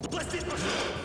Bless these...